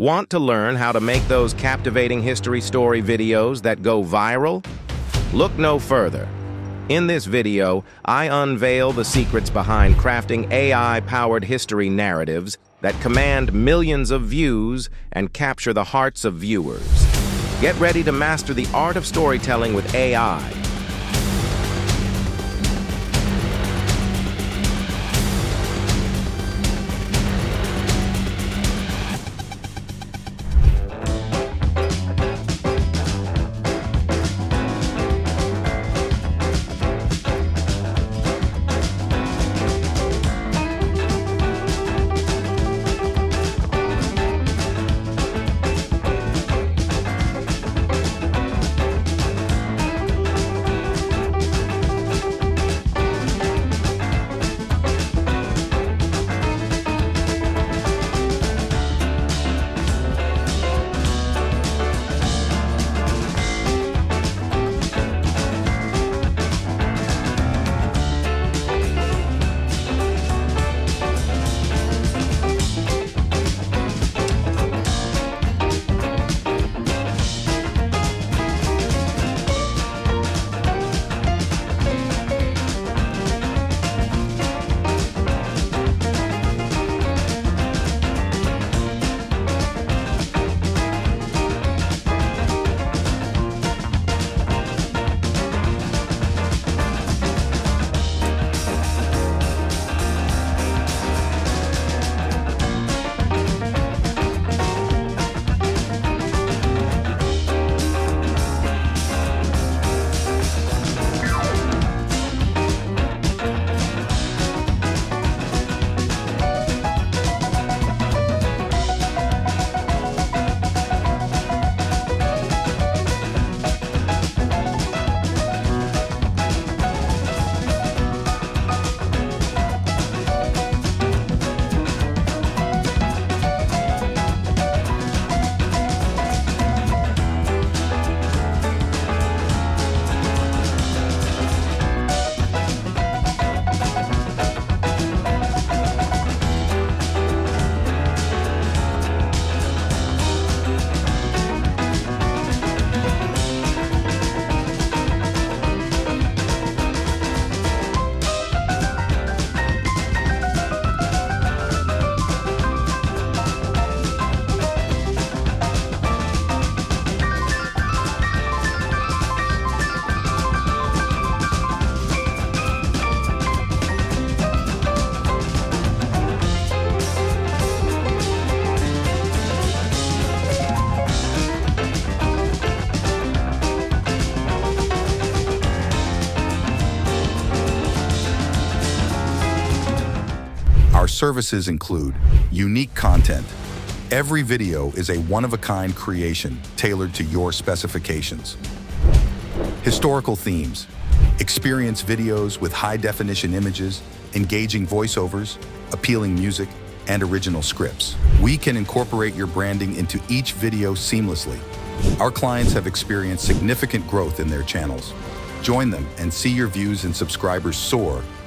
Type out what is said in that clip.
Want to learn how to make those captivating history story videos that go viral? Look no further. In this video, I unveil the secrets behind crafting AI-powered history narratives that command millions of views and capture the hearts of viewers. Get ready to master the art of storytelling with AI services include unique content. Every video is a one-of-a-kind creation tailored to your specifications. Historical themes. Experience videos with high-definition images, engaging voiceovers, appealing music, and original scripts. We can incorporate your branding into each video seamlessly. Our clients have experienced significant growth in their channels. Join them and see your views and subscribers soar